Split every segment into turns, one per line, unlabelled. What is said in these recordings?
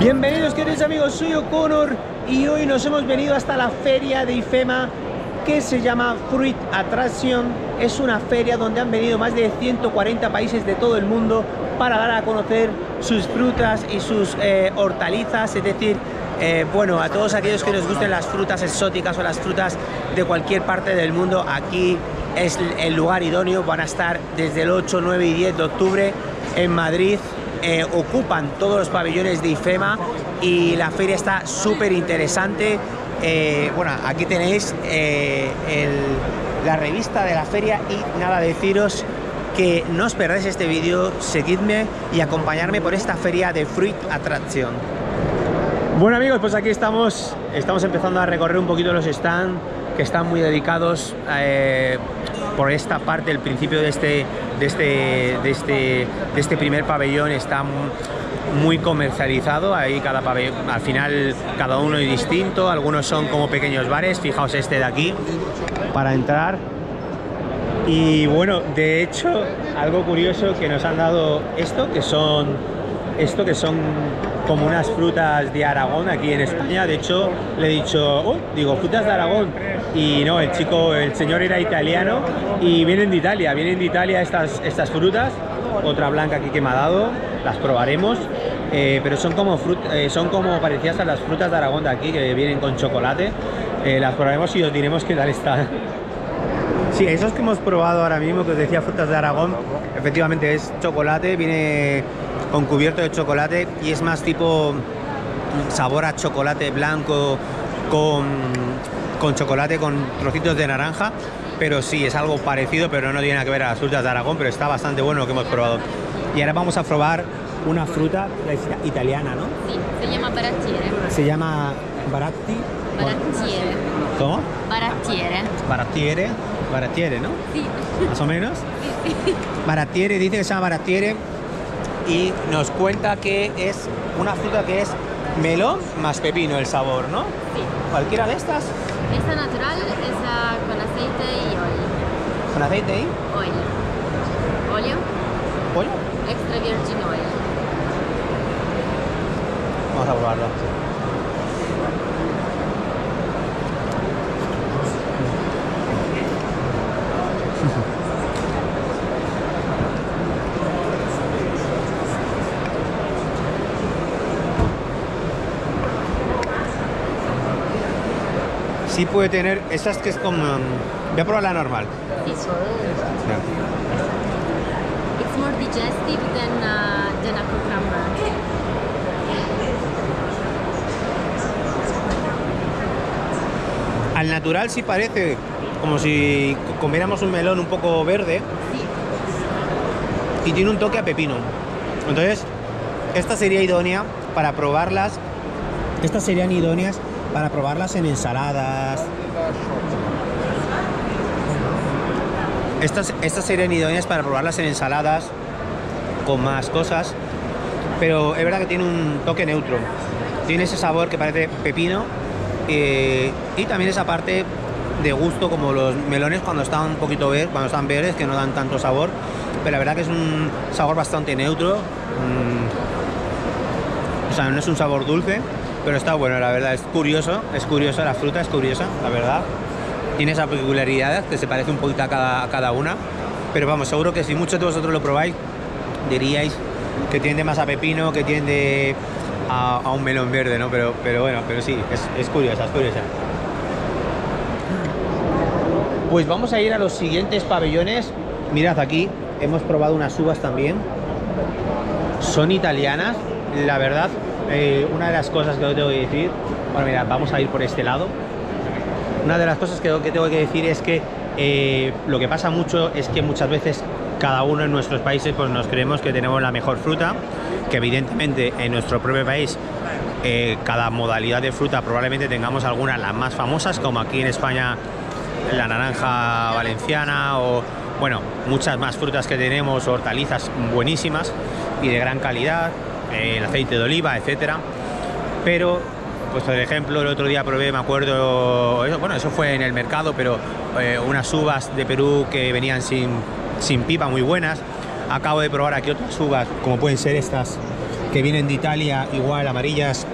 Bienvenidos queridos amigos, soy O'Connor y hoy nos hemos venido hasta la feria de IFEMA que se llama Fruit Attraction. Es una feria donde han venido más de 140 países de todo el mundo para dar a conocer sus frutas y sus eh, hortalizas, es decir, eh, bueno, a todos aquellos que nos gusten las frutas exóticas o las frutas de cualquier parte del mundo, aquí es el lugar idóneo. Van a estar desde el 8, 9 y 10 de octubre en Madrid. Eh, ocupan todos los pabellones de IFEMA y la feria está súper interesante. Eh, bueno, aquí tenéis eh, la revista de la feria y nada, deciros que no os perdáis este vídeo, seguidme y acompañarme por esta feria de Fruit Attraction. Bueno amigos, pues aquí estamos, estamos empezando a recorrer un poquito los stands que están muy dedicados eh, por esta parte, el principio de este, de este, de este, de este primer pabellón está muy comercializado, ahí cada pabellón, al final cada uno es distinto, algunos son como pequeños bares, fijaos este de aquí, para entrar y bueno, de hecho, algo curioso que nos han dado esto, que son esto que son como unas frutas de Aragón aquí en España. De hecho, le he dicho, "Oh", digo, frutas de Aragón. Y no, el chico, el señor era italiano y vienen de Italia, vienen de Italia estas, estas frutas. Otra blanca aquí que me ha dado, las probaremos. Eh, pero son como, eh, son como parecidas a las frutas de Aragón de aquí, que vienen con chocolate. Eh, las probaremos y os diremos qué tal están. Sí, esos que hemos probado ahora mismo, que os decía frutas de Aragón, efectivamente es chocolate, viene con cubierto de chocolate y es más tipo sabor a chocolate blanco con, con chocolate con trocitos de naranja. Pero sí, es algo parecido, pero no tiene nada que ver a las frutas de Aragón, pero está bastante bueno lo que hemos probado. Y ahora vamos a probar una fruta italiana, ¿no?
Sì, si chiama barattiere.
Se llama baratti.
Barattiere.
¿Cómo?
Barattiere.
Barattiere. Barattiere, ¿no?
Sì.
más o menos. Baratiere, dice que se llama Baratiere y nos cuenta que es una fruta que es melón más pepino el sabor, ¿no? Cualquiera de estas,
Esta natural, esa con aceite y oil.
con aceite y
Oil. Olio.
pollo.
Extra virgin oil.
Vamos a probarlo. Sí puede tener, esas que es como... mm, Voy a probar la normal.
Sì. It's more digestive than, uh, than a cucumber.
Al natural sí parece como si comiéramos un melón un poco verde
Sì.
y tiene un toque a pepino. Entonces, esta sería idónea para probarlas. Estas serían idóneas para probarlas en ensaladas. Estas, estas serían idóneas para probarlas en ensaladas con más cosas. Pero es verdad que tiene un toque neutro. Tiene ese sabor que parece pepino eh, y también esa parte de gusto como los melones cuando están un poquito verdes, cuando están verdes que no dan tanto sabor. Pero la verdad que es un sabor bastante neutro. mm, o sea, no es un sabor dulce, pero está bueno, la verdad. Es curioso, es curiosa la fruta, es curiosa, la verdad. Tiene esa peculiaridad que se parece un poquito a cada, a cada una. Pero vamos, seguro que si muchos de vosotros lo probáis, diríais que tiende más a pepino, que tiende a, un melón verde, ¿no? Pero, pero bueno, pero sí, es, es curiosa, es curiosa. Pues vamos a ir a los siguientes pabellones. Mirad aquí, hemos probado unas uvas también. Son italianas, la verdad. Eh, una de las cosas que tengo que decir, bueno, mirad, vamos a ir por este lado. Una de las cosas que, tengo que decir es que eh, lo que pasa mucho es que muchas veces cada uno en nuestros países pues nos creemos que tenemos la mejor fruta, que evidentemente en nuestro propio país eh, cada modalidad de fruta probablemente tengamos algunas las más famosas, como aquí en España la naranja valenciana o bueno, muchas más frutas que tenemos, hortalizas buenísimas y de gran calidad, el aceite de oliva, etcétera. Pero, pues por ejemplo, el otro día probé, me acuerdo, eso, bueno, eso fue en el mercado, pero eh, unas uvas de Perú que venían sin, sin pipa muy buenas. Acabo de probar aquí otras uvas, como pueden ser estas que vienen de Italia, igual amarillas,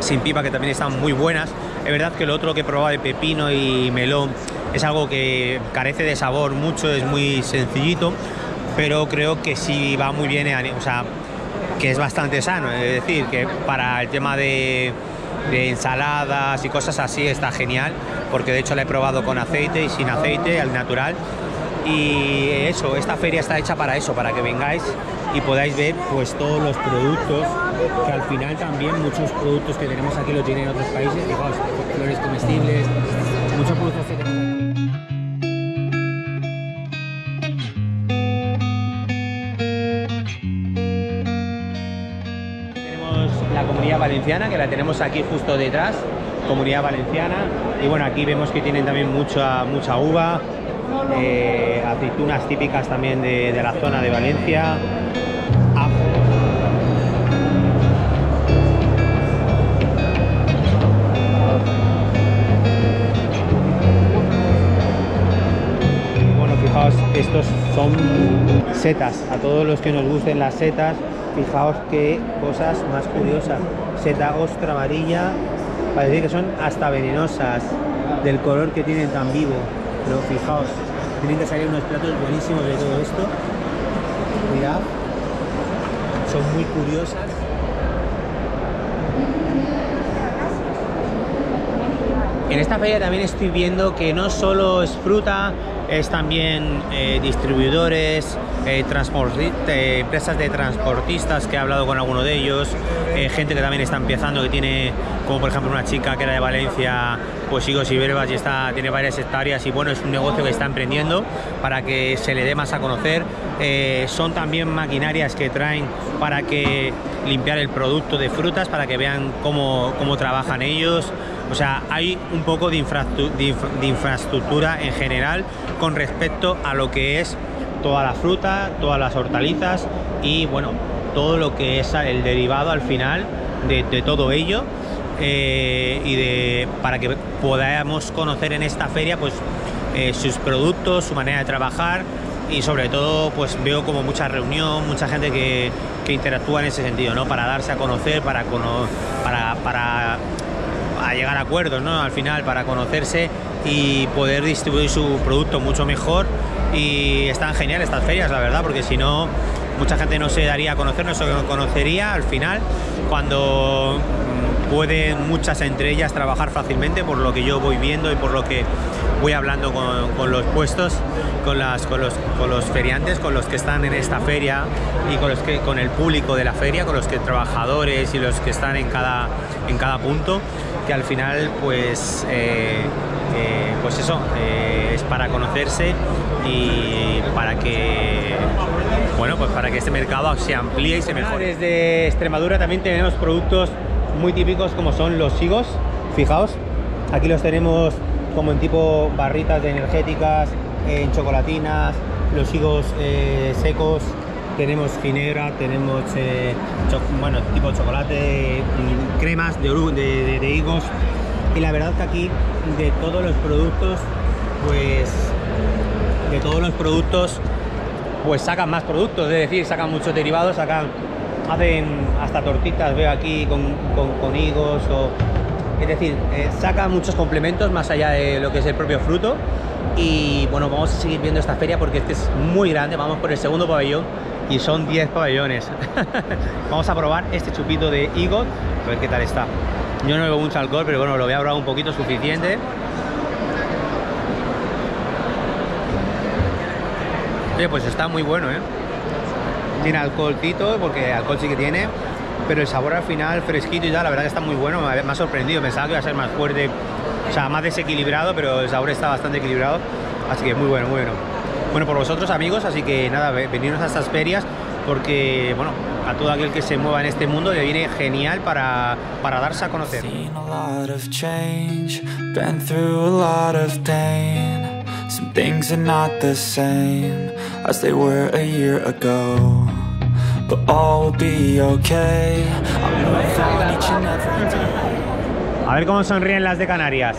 sin pipa, que también están muy buenas. Es verdad que lo otro que he probado de pepino y melón es algo que carece de sabor mucho, es muy sencillito, pero creo que sí va muy bien, o sea, que es bastante sano. Es decir, que para el tema de, ensaladas y cosas así está genial, porque de hecho la he probado con aceite y sin aceite, al natural. Y eso, esta feria está hecha para eso, para que vengáis y podáis ver pues todos los productos, que al final también muchos productos que tenemos aquí lo tienen en otros países, fijaos, flores comestibles, muchos productos que. Tenemos valenciana, que la tenemos aquí justo detrás, comunidad valenciana, y bueno, aquí vemos que tienen también mucha, mucha uva, eh, aceitunas típicas también de, la zona de Valencia. Bueno, fijaos, estos son setas. A todos los que nos gusten las setas, fijaos qué cosas más curiosas. Seta ostra amarilla, parece que son hasta venenosas, del color que tienen tan vivo. Pero fijaos, tienen que salir unos platos buenísimos de todo esto. Mirad, son muy curiosas. En esta feria también estoy viendo que no solo es fruta, es también eh, distribuidores, eh, eh, empresas de transportistas que he hablado con alguno de ellos, gente que también está empezando, que tiene, como por ejemplo una chica que era de Valencia, pues higos y verbas y está, tiene varias hectáreas y bueno, es un negocio que está emprendiendo para que se le dé más a conocer. Son también maquinarias que traen para que limpiar el producto de frutas, para que vean cómo, cómo trabajan ellos. O sea, hay un poco de, infraestructura en general con respecto a lo que es toda la fruta, todas las hortalizas y bueno, todo lo que es el derivado al final de, todo ello. eh, y de, para que podamos conocer en esta feria pues eh, sus productos, su manera de trabajar y sobre todo pues veo como mucha reunión, mucha gente que, interactúa en ese sentido, ¿no? Para darse a conocer, para, para, para a llegar a acuerdos, ¿no? Al final, para conocerse y poder distribuir su producto mucho mejor. Y están geniales estas ferias, la verdad, porque si no, mucha gente no se daría a conocer, no se conocería al final, cuando mm, pueden muchas entre ellas trabajar fácilmente, por lo que yo voy viendo y por lo que voy hablando con, con los puestos, con, las, con, los, con los feriantes, con los que están en esta feria y con, los que, con el público de la feria, con los que trabajadores y los que están en cada, en cada punto, que al final pues, eh, eh, pues eso, eh, es para conocerse y para que bueno, pues para que este mercado se amplíe y se mejore. Desde Extremadura también tenemos productos muy típicos como son los higos, fijaos, aquí los tenemos como en tipo barritas de energéticas, en chocolatinas, los higos eh, secos, tenemos ginebra, tenemos eh, bueno, tipo chocolate, cremas de, de, de- de higos. Y la verdad que aquí de todos los productos pues de todos los productos pues sacan más productos, es decir, sacan muchos derivados, sacan, hacen hasta tortitas, veo aquí con, con- con higos o... Es decir, eh, sacan muchos complementos más allá de lo que es el propio fruto. Y bueno, vamos a seguir viendo esta feria porque este es muy grande, vamos por el segundo pabellón y son 10 pabellones. vamos a probar este chupito de higo, a ver qué tal está. Yo no bebo mucho alcohol, pero bueno, lo voy a probar un poquito suficiente. Oye, pues está muy bueno, ¿eh? Tiene alcoholcito, porque alcohol sí que tiene, pero el sabor al final fresquito y tal, la verdad que está muy bueno, me ha sorprendido, pensaba que iba a ser más fuerte, o sea, más desequilibrado, pero el sabor está bastante equilibrado, así que muy bueno, muy bueno. Bueno, por vosotros amigos, así que nada, ve- veniros a estas ferias, porque, bueno, a todo aquel que se mueva en este mundo le viene genial para, para darse a conocer.
Some things are not the same as they were a year ago. But all will be okay. I move on each and every day.
A ver cómo sonríen las de Canarias.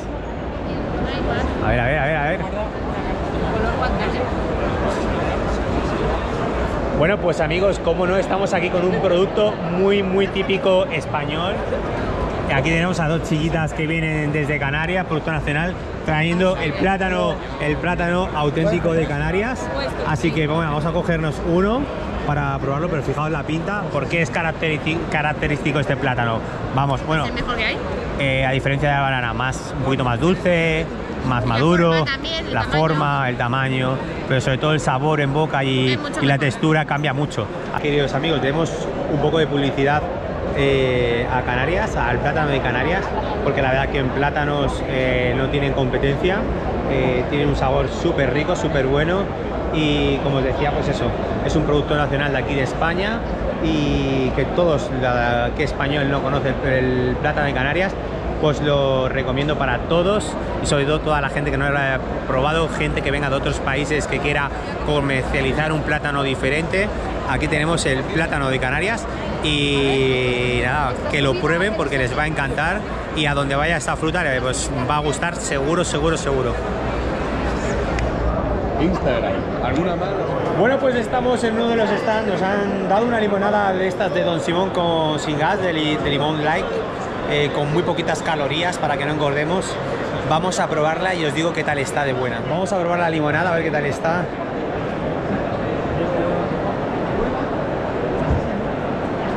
A ver, a ver, a ver, a ver. Bueno, pues amigos, como no, estamos aquí con un producto muy, muy típico español. Aquí tenemos a dos chiquitas que vienen desde Canarias, Producto Nacional, trayendo el plátano, el plátano auténtico de Canarias. Así que bueno, vamos a cogernos uno para probarlo, pero fijaos la pinta, porque es característico este plátano. Vamos, bueno,
¿Es el mejor que hay?
eh, a diferencia de la banana, más, un poquito más dulce, más maduro,
forma también, el
la
tamaño.
forma, el tamaño, pero sobre todo el sabor en boca y, y la textura cambia mucho. Queridos amigos, tenemos un poco de publicidad eh, a Canarias, al plátano de Canarias, porque la verdad que en plátanos eh, no tienen competencia, eh, tienen un sabor súper rico, súper bueno y como os decía, pues eso, es un producto nacional de aquí de España y que todos, la, que español no conoce el, el plátano de Canarias, pues lo recomiendo para todos y sobre todo toda la gente que no lo haya probado, gente que venga de otros países que quiera comercializar un plátano diferente. Aquí tenemos el plátano de Canarias y nada, que lo prueben porque les va a encantar y a donde vaya esta fruta pues va a gustar seguro, seguro, seguro.
Instagram. ¿Alguna más?
Bueno, pues estamos en uno de los stands, nos han dado una limonada de estas de Don Simón con, sin gas, de, li- de limón light, eh, con muy poquitas calorías para que no engordemos. Vamos a probarla y os digo qué tal está de buena. Vamos a probar la limonada, a ver qué tal está.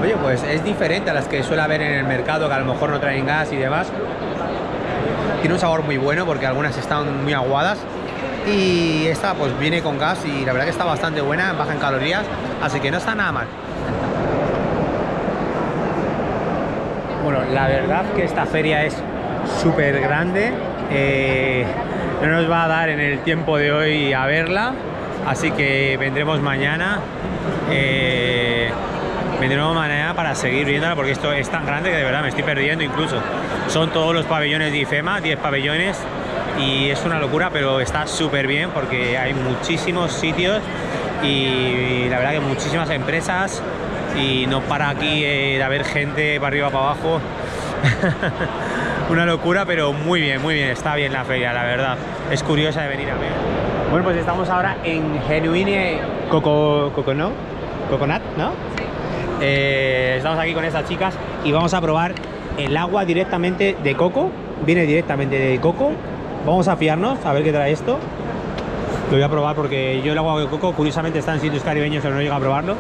Oye, pues es diferente a las que suele haber en el mercado, que a lo mejor no traen gas y demás. Tiene un sabor muy bueno porque algunas están muy aguadas y esta pues viene con gas y la verdad que está bastante buena, baja en calorías, así que no está nada mal. La verdad que esta feria es súper grande, eh, no nos va a dar en el tiempo de hoy a verla, así que vendremos mañana. eh, vendremos mañana para seguir viéndola porque esto es tan grande que de verdad me estoy perdiendo incluso. Son todos los pabellones de IFEMA, 10 pabellones y es una locura, pero está súper bien porque hay muchísimos sitios y la verdad que muchísimas empresas y no para aquí eh, de haber gente para arriba para abajo. una locura, pero muy bien, muy bien, está bien la feria, la verdad. Es curiosa de venir a ver. Bueno, pues estamos ahora en Genuine Coco, Coconut, Coconut, ¿no? Eh, estamos aquí con estas chicas y vamos a probar el agua directamente de coco. Viene directamente de coco. Vamos a fiarnos a ver qué trae esto. Lo voy a probar porque yo el agua de coco, curiosamente, está en sitios caribeños, pero no llega a probarlo.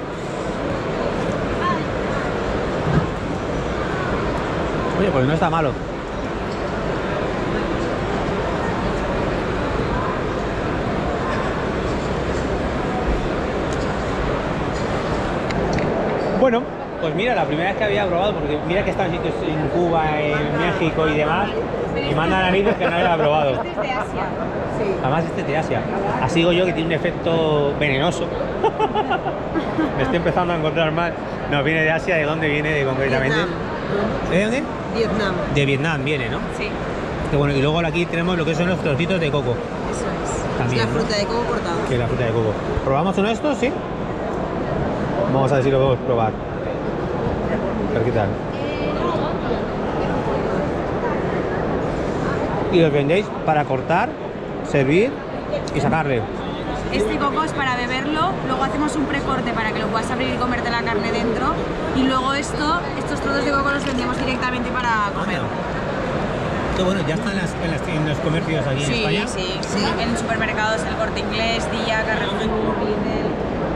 Oye, pues no está malo. Bueno, pues mira, la primera vez que había probado, porque mira que están sitios en Cuba, en México y demás, y manda narices que no había probado.
Este es de Asia.
Además este es de Asia. Así digo yo que tiene un efecto venenoso. Me estoy empezando a encontrar mal. No, viene de Asia, ¿de dónde viene concretamente? ¿De dónde?
Vietnam.
De Vietnam viene, ¿no?
Sí,
Que bueno, y luego aquí tenemos lo que son los trocitos de coco,
eso es.
También,
es la
¿no?
fruta de coco cortada.
que es la fruta de coco. ¿Probamos uno de estos? Sí. Vamos a ver si lo podemos probar. A ver qué tal. Y los vendéis para cortar, servir y sacarle.
Este coco es para beberlo, luego hacemos un precorte para que lo puedas abrir y comerte la carne dentro. Y luego esto, estos trozos de coco los vendemos directamente para comer.
Que bueno, ya están en, las- en las- en los comercios aquí en
Sí,
España.
sí, sí. En supermercados, el corte inglés, Día, Carrefour, Lidl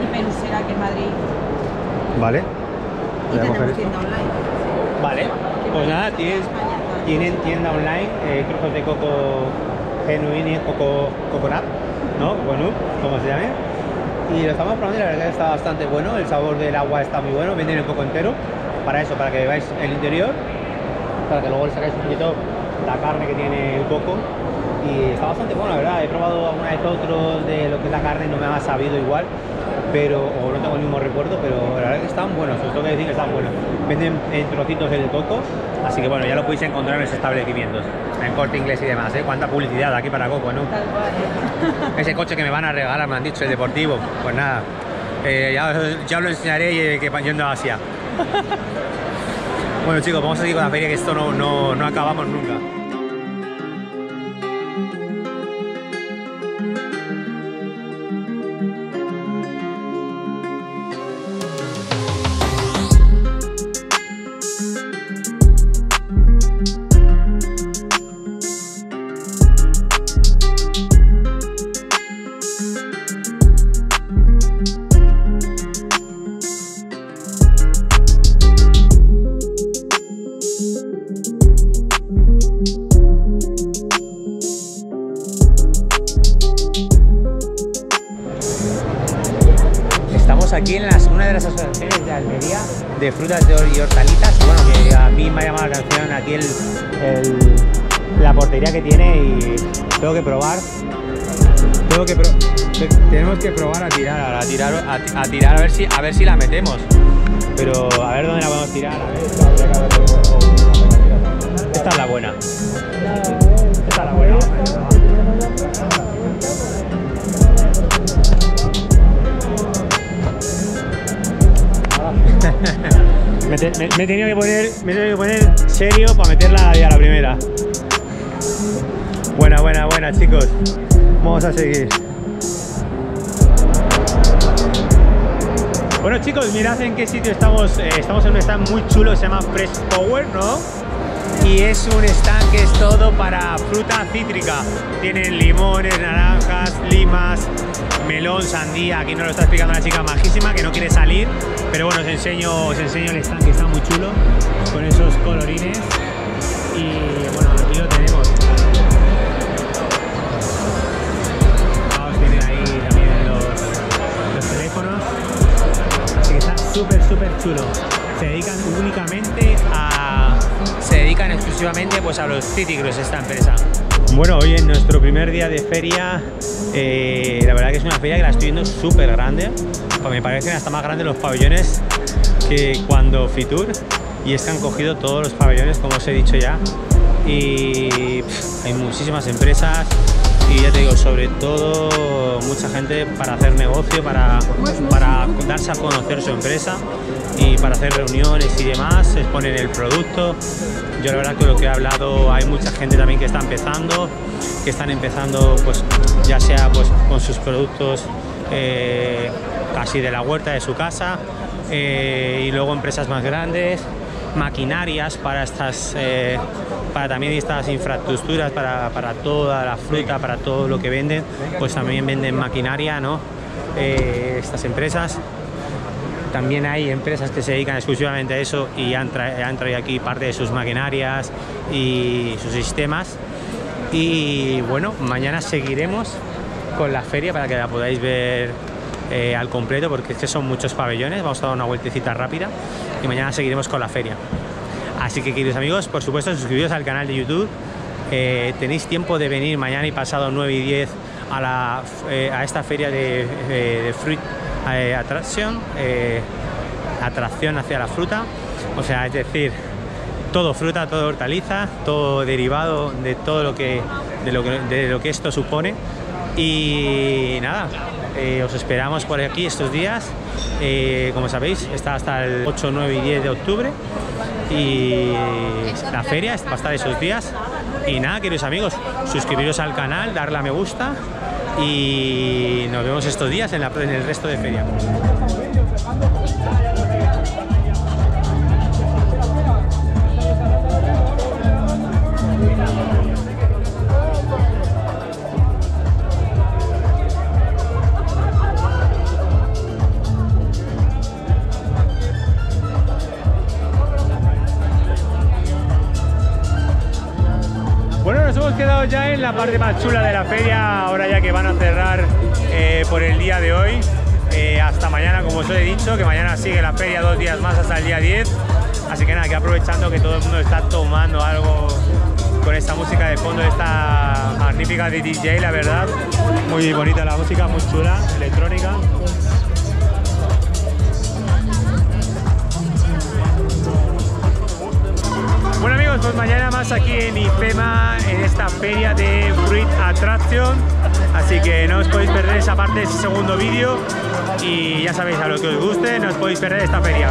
y Pelusera aquí en Madrid.
Vale.
Y tenemos tienda online.
Vale. Pues nada, tienes, tienen tienda online, eh, trozos de coco genuine, coco coconut, ¿no? Coconut, como se llame. Y lo estamos probando y la verdad está bastante bueno. El sabor del agua está muy bueno. Venden el coco entero. Para eso, para que veáis el interior. Para que luego le sacáis un poquito la carne que tiene el coco. Y está bastante bueno, la verdad. He probado alguna vez otros de lo que es la carne, no me ha sabido igual. Pero, o no tengo el mismo recuerdo, pero la verdad que están buenos. Os tengo que decir que están buenos. Venden en trocitos el coco. Así que bueno, ya lo podéis encontrar en los establecimientos. En corte inglés y demás, ¿eh? Cuánta publicidad aquí para coco, ¿no?
Tal cual.
Ese coche que me van a regalar, me han dicho, el deportivo. Pues nada, eh, ya, ya os lo enseñaré eh, que yendo a Asia. bueno chicos, vamos a seguir con la feria que esto no, no, no acabamos nunca. Que tiene y tengo que probar. Tengo que pro- te- tenemos que probar a tirar, a tirar, a, tirar a ver si a ver si la metemos. Pero a ver dónde la podemos tirar. Esta es la buena. Esta es la buena. Me, he tenido que poner, me he tenido que poner serio para meterla a la primera. Buena, buena, buena, chicos. Vamos a seguir. Bueno, chicos, mirad en qué sitio estamos. Eh, estamos en un stand muy chulo, se llama Fresh Power, ¿no? Y es un stand que es todo para fruta cítrica. Tienen limones, naranjas, limas, melón, sandía. Aquí nos lo está explicando una chica majísima que no quiere salir. Pero bueno, os enseño, os enseño el stand que está muy chulo con esos colorines. Y bueno, súper, súper chulo. Se dedican únicamente a. Se dedican exclusivamente pues, a los cítricos esta empresa. Bueno, hoy en nuestro primer día de feria, eh, la verdad que es una feria que la estoy viendo súper grande. Pues me parecen hasta más grandes los pabellones que cuando Fitur. Y es que han cogido todos los pabellones, como os he dicho ya. Y pff, hay muchísimas empresas y ya te digo, sobre todo mucha gente para hacer negocio, para, para darse a conocer su empresa y para hacer reuniones y demás, exponer el producto. Yo la verdad que lo que he hablado, hay mucha gente también que está empezando, que están empezando pues ya sea pues con sus productos eh, casi de la huerta de su casa eh, y luego empresas más grandes maquinarias para estas eh, para también estas infraestructuras para, para toda la fruta para todo lo que venden pues también venden maquinaria no Eh, estas empresas. También hay empresas que se dedican exclusivamente a eso y han, tra- han traído aquí parte de sus maquinarias y sus sistemas. Y bueno mañana seguiremos con la feria para que la podáis ver eh, al completo porque es que son muchos pabellones. Vamos a dar una vueltecita rápida y mañana seguiremos con la feria así que queridos amigos por supuesto suscribiros al canal de youtube Eh, tenéis tiempo de venir mañana y pasado 9 y 10 a, la, eh, a esta feria de, de Fruit eh, Attraction eh, atracción hacia la fruta o sea es decir todo fruta, todo hortaliza, todo derivado de todo lo que de lo que, esto supone. Y nada, eh, os esperamos por aquí estos días. Eh, como sabéis, está hasta el 8, 9 y 10 de octubre. Y la feria va a estar esos días. Y nada, queridos amigos, suscribiros al canal, darle a me gusta. Y nos vemos estos días en, la, en el resto de feria. Parte más chula de la feria, ahora ya que van a cerrar eh, por el día de hoy. Eh, hasta mañana, como os he dicho, que mañana sigue la feria dos días más hasta el día 10. Así que nada, que aprovechando que todo el mundo está tomando algo con esta música de fondo, esta magnífica de DJ, la verdad. Muy bonita la música, muy chula, electrónica. Bueno amigos, pues mañana más aquí en IFEMA, en esta feria de Fruit Attraction. Así que no os podéis perder esa parte, ese segundo vídeo. Y ya sabéis, a lo que os guste, no os podéis perder esta feria.